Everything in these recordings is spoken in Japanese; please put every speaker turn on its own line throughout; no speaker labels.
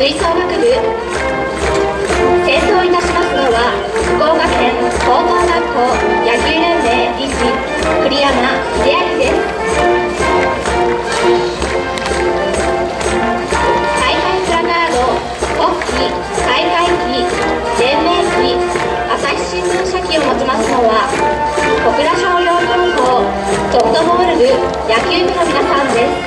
吹奏楽部先頭いたします。のは福岡県高等学校野球連盟理事栗山秀明です。大会プラカード国旗大会旗連盟旗朝日新聞社旗を持ちます。のは小倉商業高校ソフトボール部野球部の皆さんです。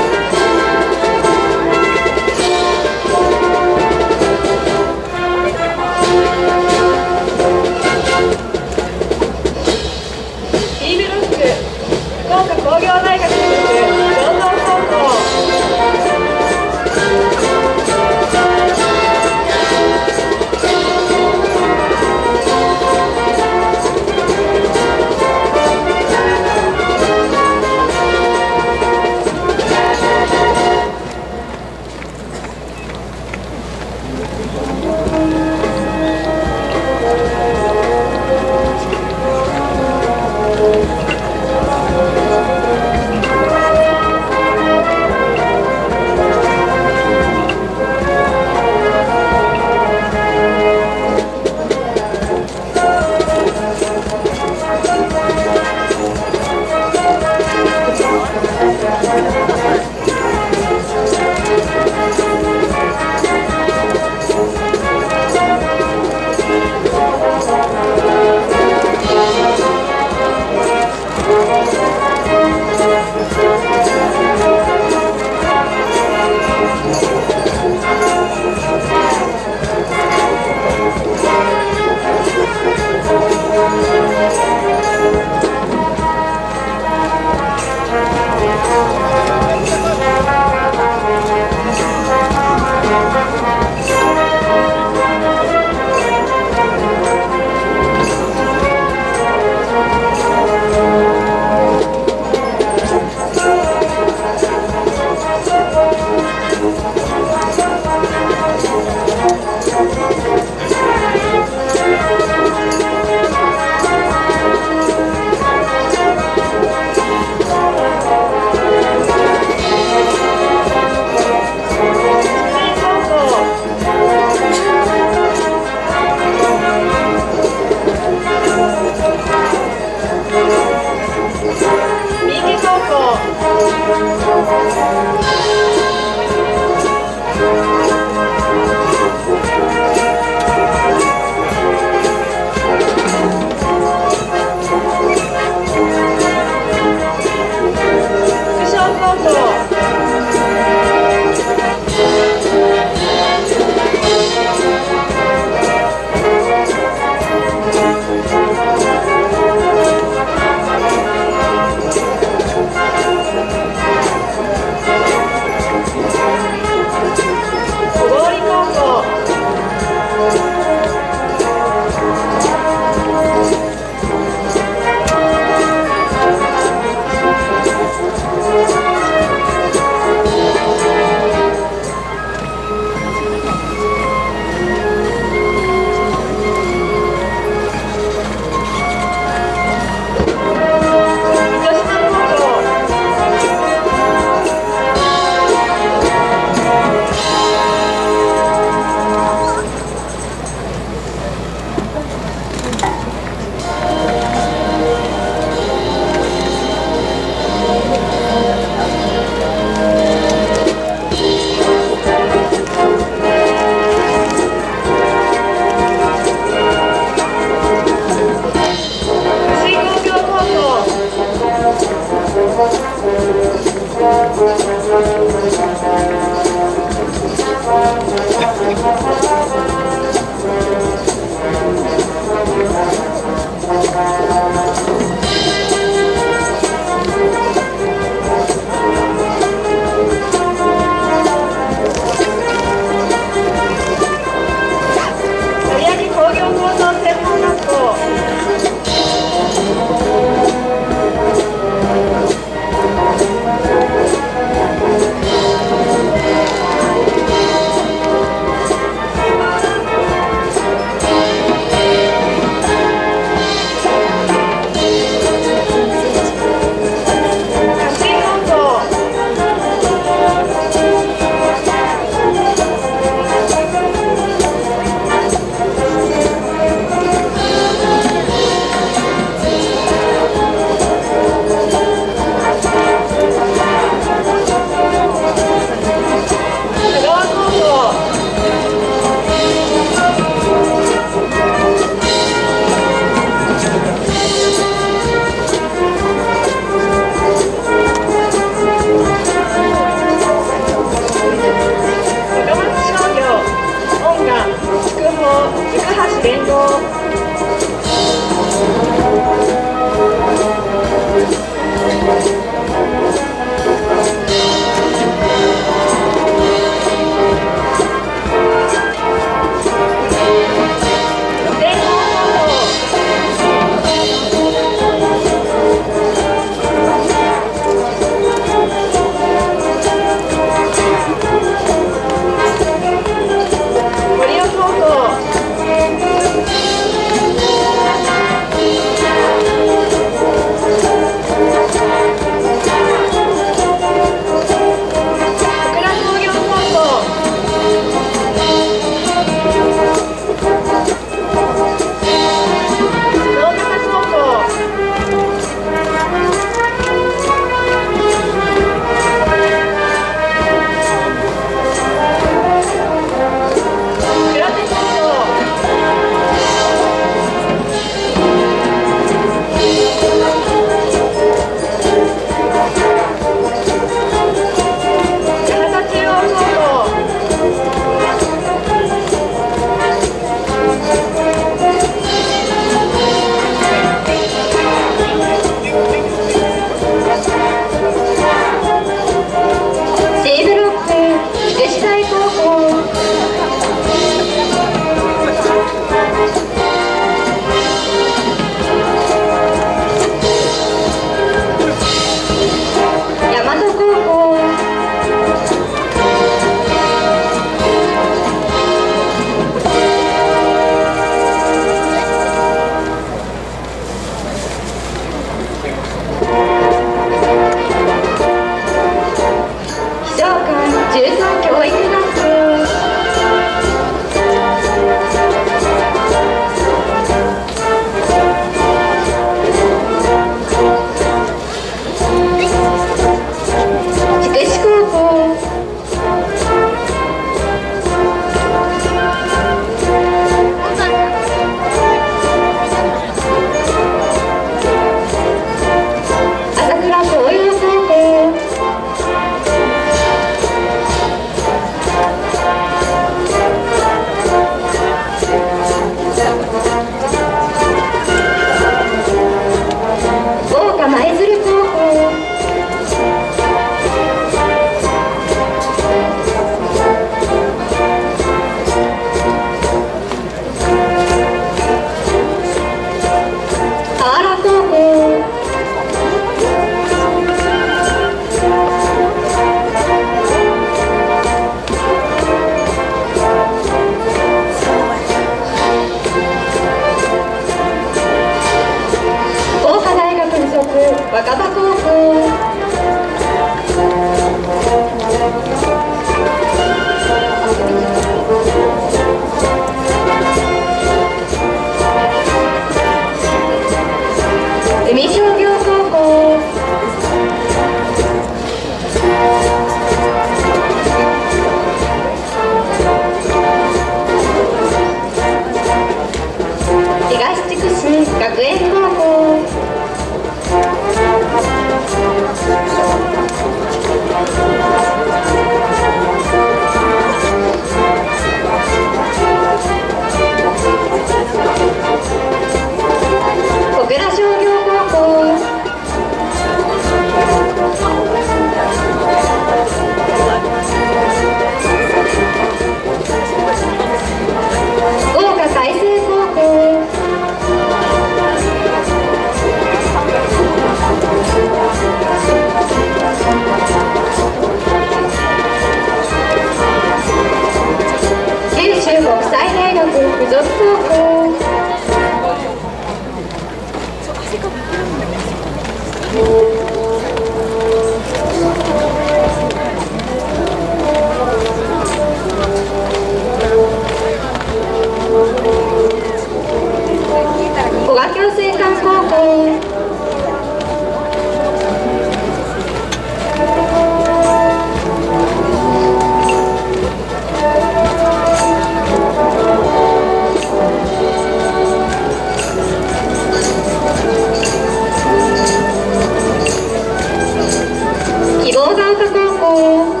大阪高校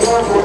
新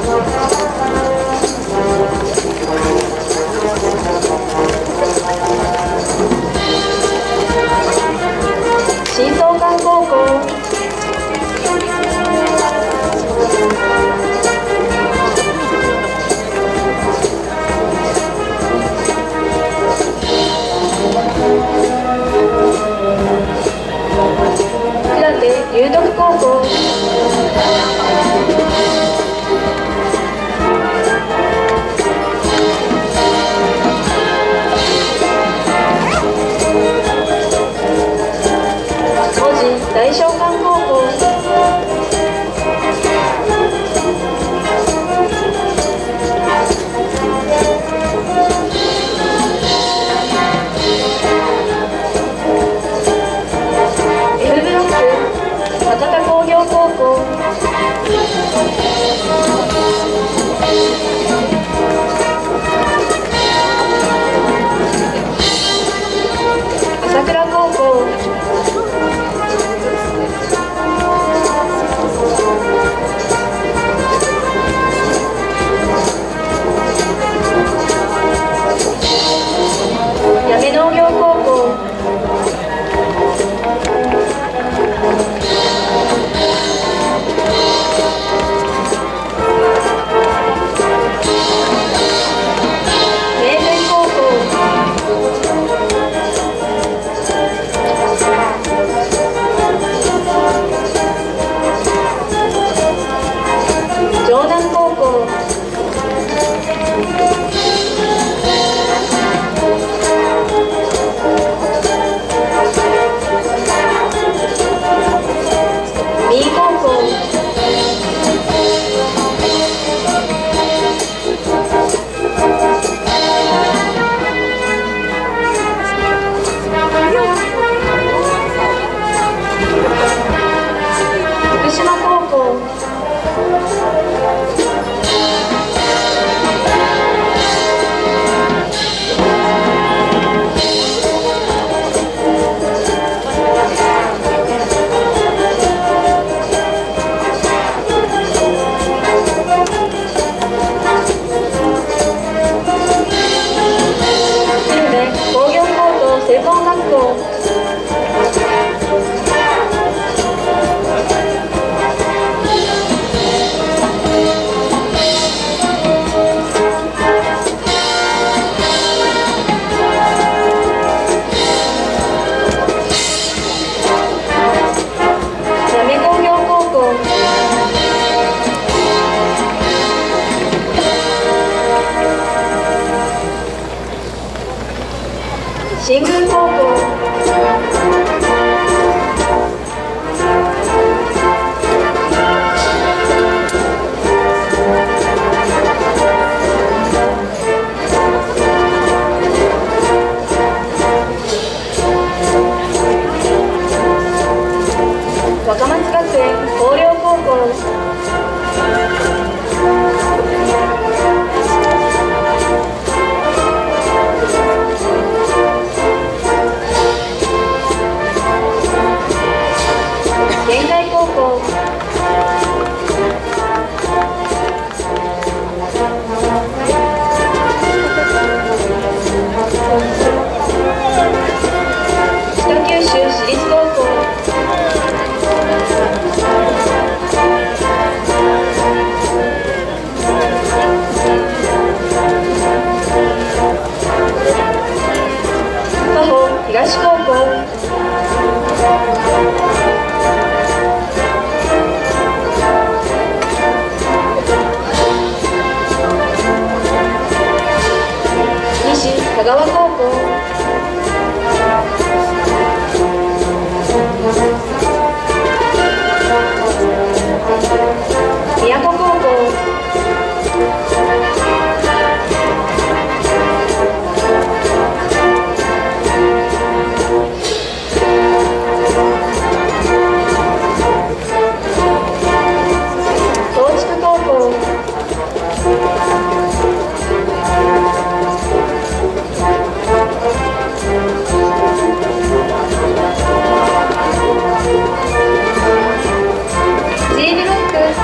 くだ